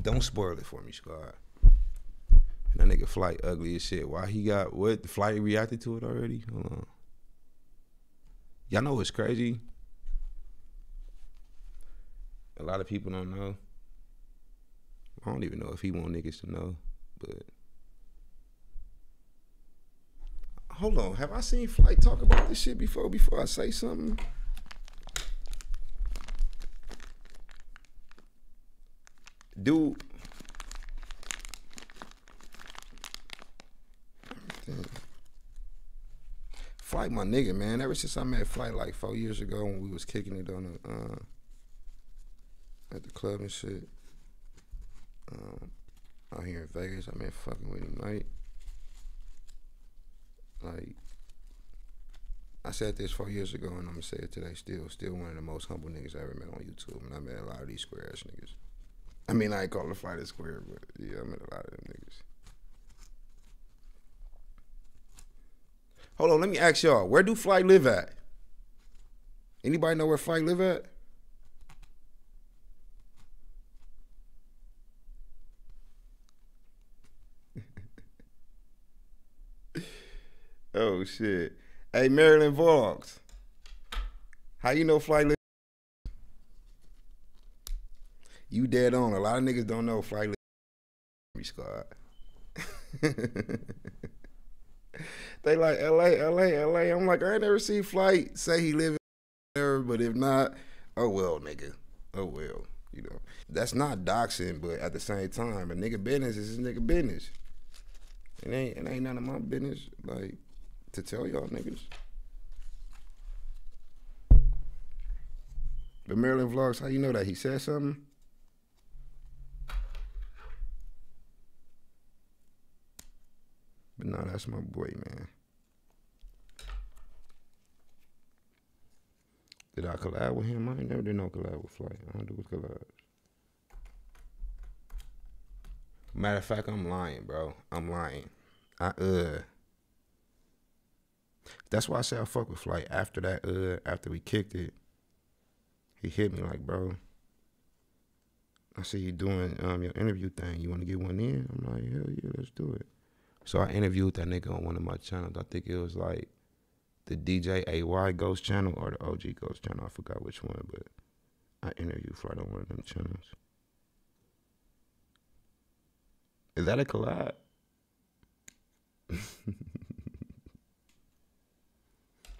Don't spoil it for me, squad. And that nigga flight ugly as shit. Why he got what? The flight reacted to it already? Hold on. Y'all know what's crazy? A lot of people don't know. I don't even know if he want niggas to know, but hold on. Have I seen Flight talk about this shit before? Before I say something. Dude. Flight, my nigga, man. Ever since I met Flight like four years ago when we was kicking it on the uh, at the club and shit. Um, out here in Vegas, I met fucking with him, right? Like, I said this four years ago, and I'm gonna say it today. Still, still one of the most humble niggas I ever met on YouTube, and I met a lot of these square ass niggas. I mean, I ain't the fight a square, but yeah, I met a lot of them niggas. Hold on, let me ask y'all, where do Flight live at? Anybody know where Flight live at? oh shit. Hey Marilyn Vlogs. How you know Flight live? You dead on. A lot of niggas don't know Flight squad. they like LA, LA, LA. I'm like, I ain't never seen Flight say he live in there, but if not, oh well, nigga. Oh well. You know. That's not doxing, but at the same time, a nigga business is his nigga business. It ain't it ain't none of my business, like, to tell y'all niggas. The Maryland vlogs, how you know that? He said something? But no, that's my boy, man. Did I collab with him? I ain't never did no collab with Flight. I don't do with collabs. Matter of fact, I'm lying, bro. I'm lying. I uh. That's why I say I fuck with Flight. After that, uh, after we kicked it, he hit me like, bro. I see you doing um your interview thing. You want to get one in? I'm like, hell yeah, let's do it. So I interviewed that nigga on one of my channels. I think it was like the DJ AY Ghost channel or the OG Ghost channel. I forgot which one, but I interviewed Flight on one of them channels. Is that a collab?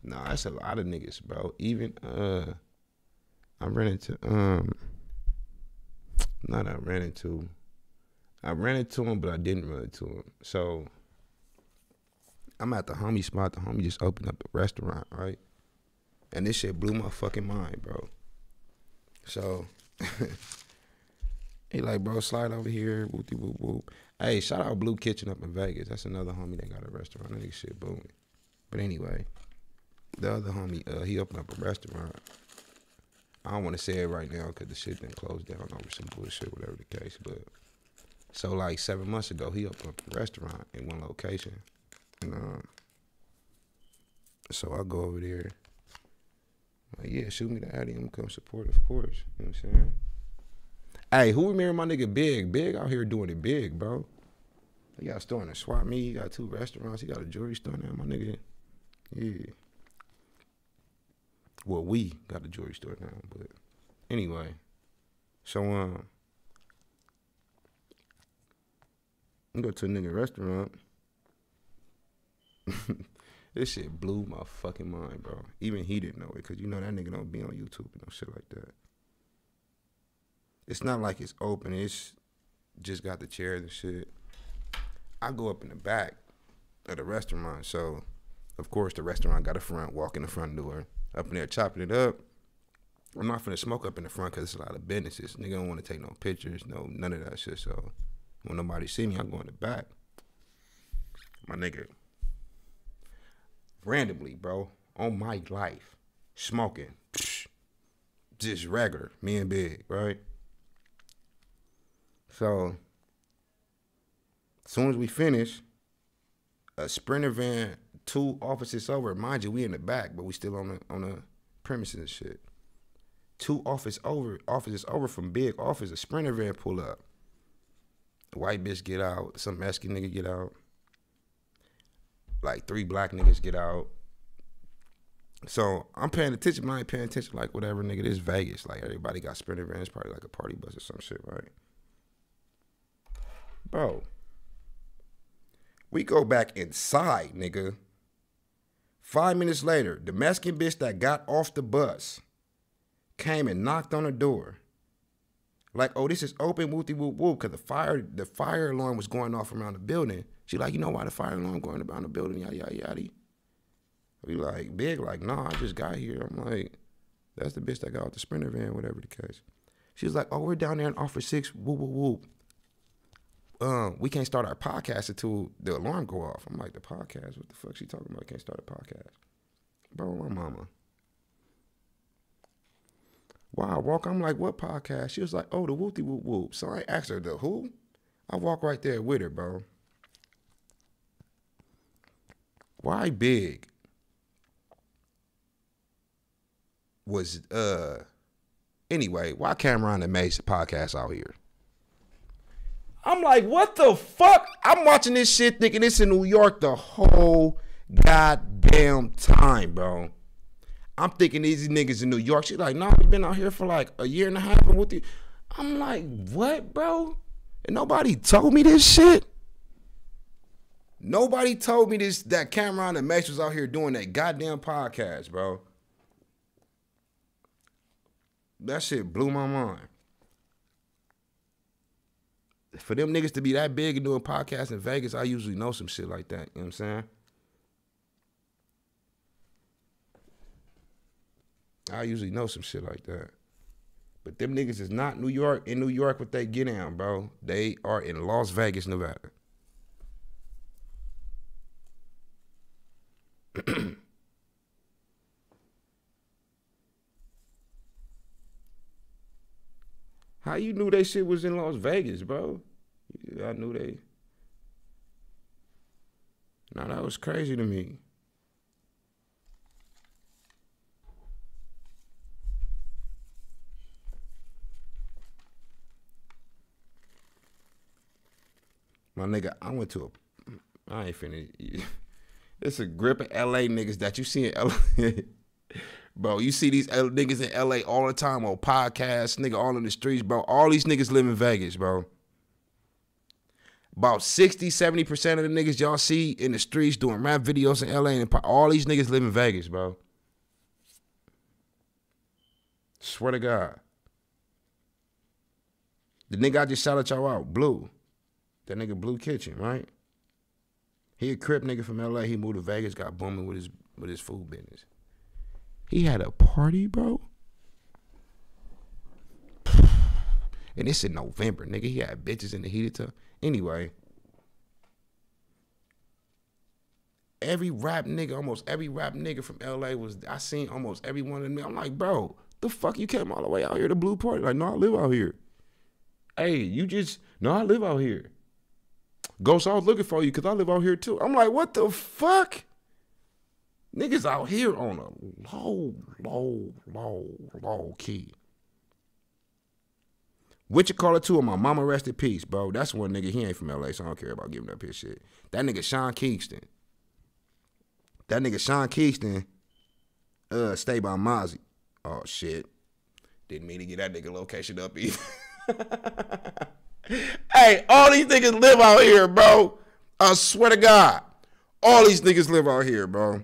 nah, that's a lot of niggas, bro. Even uh I ran into um not I ran into I ran into him but I didn't run into him. So I'm at the homie spot. The homie just opened up a restaurant, right? And this shit blew my fucking mind, bro. So he like, bro, slide over here, whoopty whoop whoop. Hey, shout out Blue Kitchen up in Vegas. That's another homie that got a restaurant. That nigga shit booming. But anyway, the other homie, uh, he opened up a restaurant. I don't want to say it right now because the shit didn't close down over some bullshit, whatever the case. But so like seven months ago, he opened up a restaurant in one location. And um, so I go over there. Like, yeah, shoot me the Addy. I'm come support, of course. You know what I'm saying? Hey, who remember my nigga Big? Big out here doing it big, bro. He got a store in a swap me. He got two restaurants. He got a jewelry store now, my nigga. Yeah. Well, we got a jewelry store now, but anyway. So um, I go to a nigga restaurant. this shit blew my fucking mind, bro. Even he didn't know it, cause you know that nigga don't be on YouTube and no shit like that. It's not like it's open. It's just got the chairs and shit. I go up in the back of the restaurant, so of course the restaurant got a front. Walk in the front door, up in there chopping it up. I'm not finna smoke up in the front because it's a lot of businesses. Nigga don't want to take no pictures, no none of that shit. So when nobody see me, I go in the back. My nigga, randomly, bro, on my life, smoking, just regular, me and Big, right? So, as soon as we finish, a sprinter van, two offices over. Mind you, we in the back, but we still on the on the premises and shit. Two office over, offices over from big office. A sprinter van pull up. The white bitch get out. Some Mexican nigga get out. Like three black niggas get out. So I'm paying attention, I ain't paying attention like whatever nigga. This Vegas. Like everybody got sprinter vans, probably like a party bus or some shit, right? Bro. We go back inside, nigga. Five minutes later, the Mexican bitch that got off the bus came and knocked on the door. Like, oh, this is open, whoopty whoop whoop, because the fire, the fire alarm was going off around the building. She like, you know why the fire alarm going around the building, yada yada yada. We like big, like, nah, I just got here. I'm like, that's the bitch that got off the sprinter van, whatever the case. She was like, oh, we're down there in offer six, whoop whoop whoop. Um, we can't start our podcast until the alarm go off. I'm like, the podcast? What the fuck she talking about? Can't start a podcast. Bro, my mama. I walk. I'm like, what podcast? She was like, oh, the Whoopty Whoop Whoop. So I asked her, the who? I walk right there with her, bro. Why big? Was uh anyway, why Cam'ron and Mase podcast out here? I'm like, what the fuck? I'm watching this shit thinking it's in New York the whole goddamn time, bro. I'm thinking these niggas in New York. She's like, nah, you been out here for like a year and a half. What the? I'm like, what, bro? And nobody told me this shit. Nobody told me this that Cam'ron and Mase was out here doing that goddamn podcast, bro. That shit blew my mind. For them niggas to be that big and doing podcasts in Vegas, I usually know some shit like that. You know what I'm saying? I usually know some shit like that. But them niggas is not New York. In New York, what they get on, bro. They are in Las Vegas, Nevada. How you knew that shit was in Las Vegas, bro? I knew they. Now that was crazy to me. My nigga, I went to a. I ain't finna. It's a grip of LA niggas that you see in LA. bro, you see these niggas in LA all the time on podcasts, nigga, all in the streets, bro. All these niggas live in Vegas, bro. About 60, 70% of the niggas y'all see in the streets doing rap videos in LA, and all these niggas live in Vegas, bro. Swear to God. The nigga I just shouted y'all out, Blue. That nigga Blue Kitchen, right? He a crip nigga from LA. He moved to Vegas, got booming with his with his food business. He had a party, bro. And it's in November, nigga. He had bitches in the heated tub. Anyway, every rap nigga, almost every rap nigga from LA was I seen almost every one of them. I'm like, bro, the fuck you came all the way out here to Blue Party? Like, no, I live out here. Hey, you just no, I live out here. Ghost, I was looking for you because I live out here too. I'm like, what the fuck? Niggas out here on a low, low, low, low key. What you call it to? My mama rest in peace, bro. That's one nigga. He ain't from LA, so I don't care about giving up his shit. That nigga Sean Kingston. That nigga Sean Kingston uh stay by Mozzie. Oh shit. Didn't mean to get that nigga location up either. hey, all these niggas live out here, bro. I swear to God. All these niggas live out here, bro.